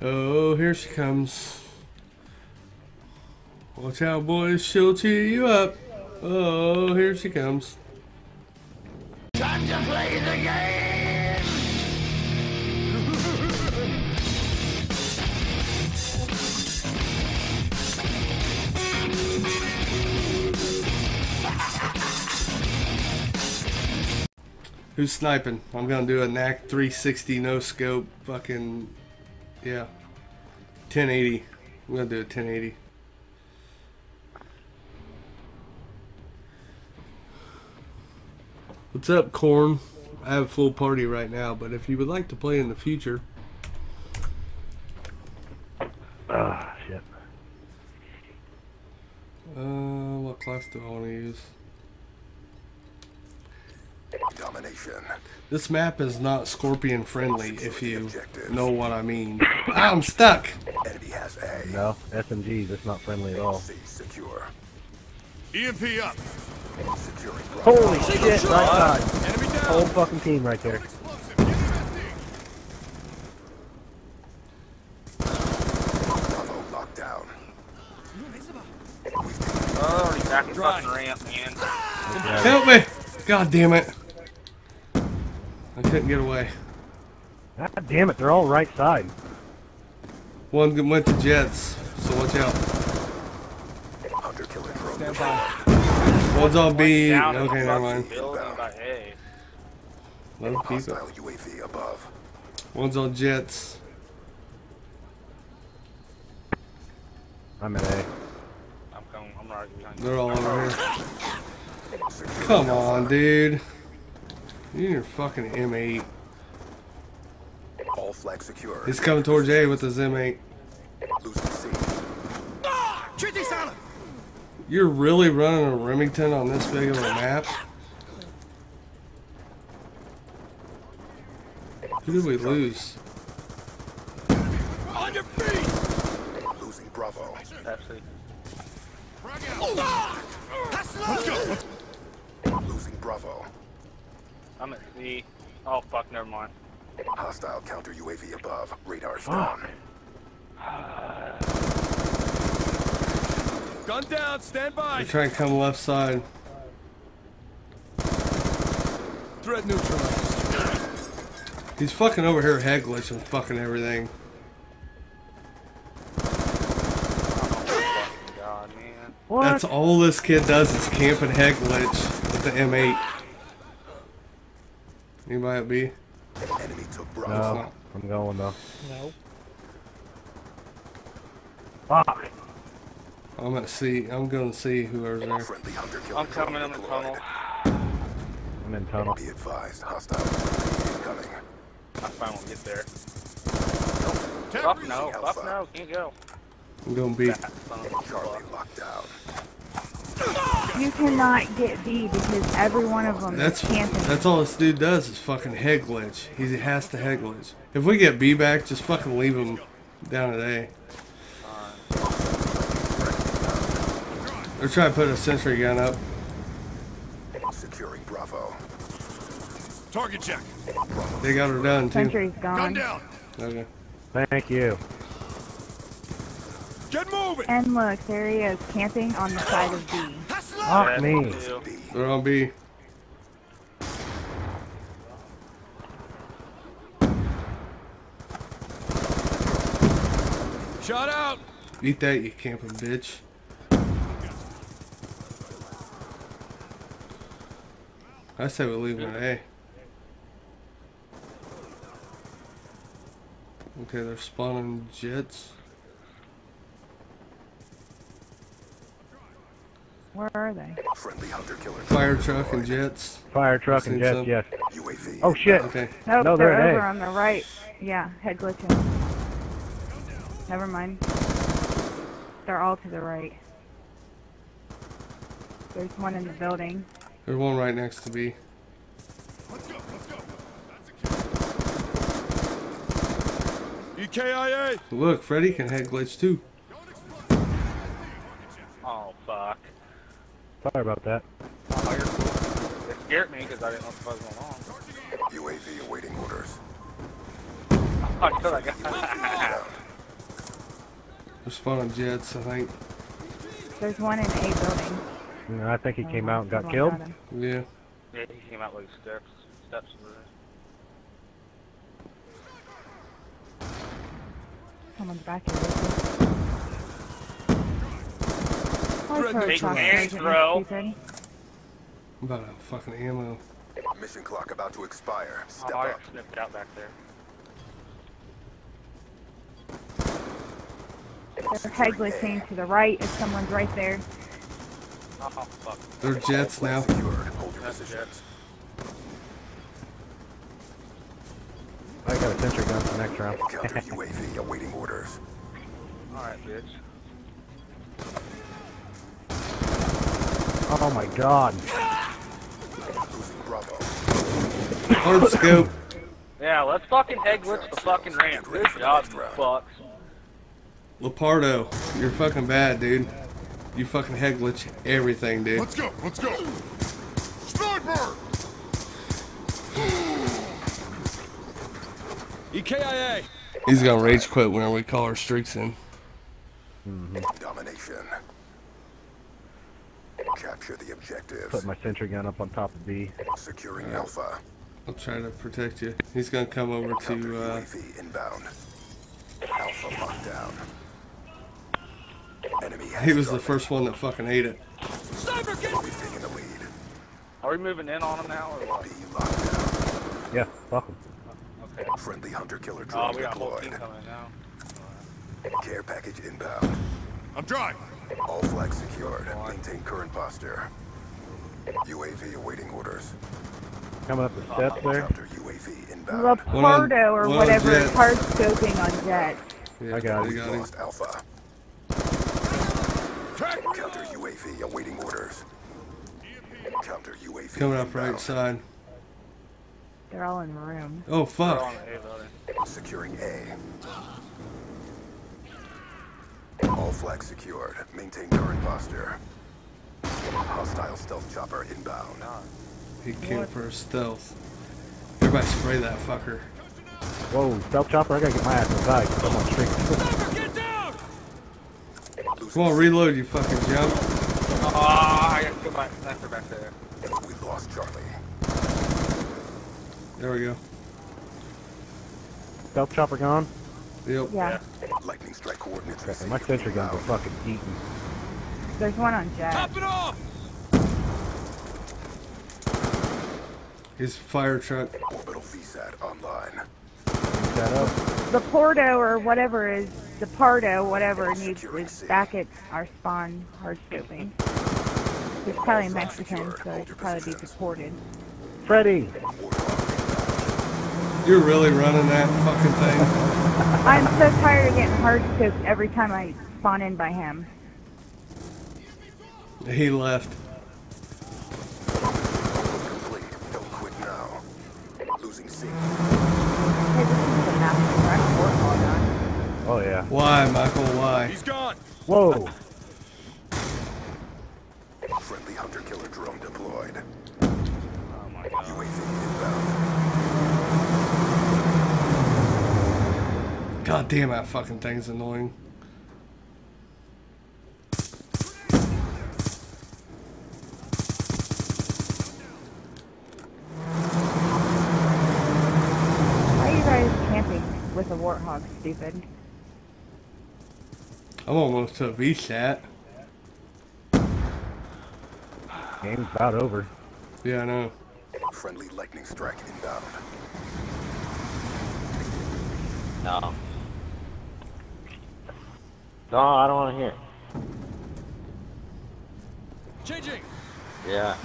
Oh, here she comes. Watch out, boys. She'll cheer you up. Oh, here she comes. Time to play the game! Who's sniping? I'm gonna do a NAC 360 no scope. Fucking yeah. 1080. I'm gonna do a 1080. What's up, Corn? I have a full party right now, but if you would like to play in the future, Ah, shit. uh, what class do I want to use? Domination. This map is not scorpion friendly, if you know what I mean. I'm stuck. Enemy has A. No, SMG, that's not friendly at all. C secure. EMP up. Securing Bravo. Holy shit, right side. Enemy down. Whole fucking team right there. Explosive. Get in Bravo locked down. Oh, he's back in fucking ramp, man. Help me! God damn it. I couldn't get away. God damn it, they're all right side. One went to Jets, so watch out. Hunter killer drone. Stand by. One's on B. Down Okay, the never mind. building by A. Let him keep it. Hostile UAV above. One's on Jets. I'm at A. I'm coming. I'm right behind you. They're all over here. Come on, dude. You and your fucking M8. All flags secure. He's coming towards A with his M8. Losing C. Ah! You're really running a Remington on this big of a map? Who did we lose? On your feet. Losing Bravo. Actually, Frag out. Let's go. Losing Bravo. I'm at C. Oh, fuck, never mind. Hostile counter UAV above. Radar's Fuck. down. Gun down. Stand by. They're trying to come left side. Threat neutralized. He's fucking over here head glitching fucking everything. Oh, God, man. What? That's all this kid does is camp and head glitch with the M8. Anybody at B? Enemy took Bravo. no, I'm going though. No. Fuck. I'm at C. I'm going to see whoever's there. Friendly hunter killer I'm coming in the tunnel. I'm in tunnel. Be advised. Hostile UAV incoming. I finally won't get there. Tap Fuck no. Fuck no. Can't go. I'm going B. That son of a Charlie locked down. You cannot get B because every one of them That's is camping. that's all this dude does is fucking head glitch. He has to head glitch. If we get B back, just fucking leave him down at A. They're trying to put a sentry gun up. Securing Bravo. Target check. They got her done too. Sentry's Gun gone. down. Okay. Thank you. Get moving. And look, there he is camping on the side of B. Fuck me. Two. B. They're on B. Shot out. Eat that, you camping bitch. I say we leave him at A. Okay, they're spawning jets. Where are they? Friendly hunter killer Fire truck and jets. Fire truck and jets, some. yes. UAV. Oh shit. Okay. Nope, No, they're, they're over on the right. Yeah, head glitching. Never mind. They're all to the right. There's one in the building. There's one right next to me. Let's go. Let's go. That's EKIA. Look, Freddy can head glitch too. Oh, fuck. Sorry about that. Oh, you're cool. It scared me because I didn't know what was going on. UAV awaiting orders. I thought I got UAV down. They're spawning jets, I think. There's one in A building. And I think he Oh, came out and got killed. got. Yeah. Yeah, he came out like steps, steps over. Someone's back here. Oh, Threat for a neutral. shock Hey, sergeant, bro. stupid. I'm about out of fucking ammo. Mission clock about to expire. Oh, Step Oh, I up. got snipped out back there. There's head glitching to the right if someone's right there. Oh, fuck. They're jets now. Hold your That's positions. I got a sentry gun for next round. Counter UAV awaiting orders. Alright, bitch. Oh my god. Losing Bravo. Hard scope. Yeah, let's fucking head glitch the fucking ramp. Good job, you fucks. Lepardo, you're fucking bad, dude. You fucking head glitch everything, dude. Let's go. Let's go. Sniper! EKIA! He's gonna rage quit whenever we call our streaks in. Domination. Capture the objectives. Put my sentry gun up on top of B. Securing Alpha. I'll try to protect you. He's gonna come over Counter to, uh, UAV inbound. Alpha locked down. Enemy has he was the first one that fucking ate it. Sniper, get We've taken the lead. Are we moving in on him now or what? B locked down. Yeah, fuck him. Okay. Friendly hunter-killer Oh, drone we got a whole team deployed. coming now. Care package inbound. I'm dry. All flags secured. Maintain current posture. UAV awaiting orders. Coming up the steps there. Counter UAV inbound. Lepardo or one on um, whatever is hard scoping on jet. Yeah, I got it. got him. Lost Alpha. Track. Counter UAV awaiting orders. Counter UAV Coming up right side. They're all in the room. Oh We're fuck. on A. Securing A. All flags secured. Maintain current posture. Hostile stealth chopper inbound. He came for a stealth. Everybody spray that fucker. Whoa, stealth chopper, I gotta get my ass inside 'cause I'm on streak. Sniper, get down! Come on, reload, you fucking jump. Oh, ah, I got to get my sniper back there. We lost Charlie. There we go. stealth chopper gone. Yep. Yeah. Lightning strike coordinates Okay, my sentry guns are inbound. fucking eating. There's one on Jack. Top it off! His fire truck. Orbital VSAT online. That up. The Porto or whatever is the Pardo, whatever needs is back at our spawn hard scoping. He's probably Mexican, so he should probably be deported. Freddy! You're really running that fucking thing. I'm so tired of getting hard scoped every time I spawn in by him. He left. Complete. Don't quit now. Losing C. Hey, this is a massive wreck warthog on. Oh yeah. Why, Michael? Why? He's gone. Whoa! Friendly hunter-killer drone deployed. Oh my god. UAV inbound. God damn, that fucking thing's annoying. Why are you guys camping with a warthog, stupid? I'm almost to a VSAT. Game's about over. Yeah, I know. Friendly lightning strike inbound. No. No, I don't want to hear. Changing. Yeah.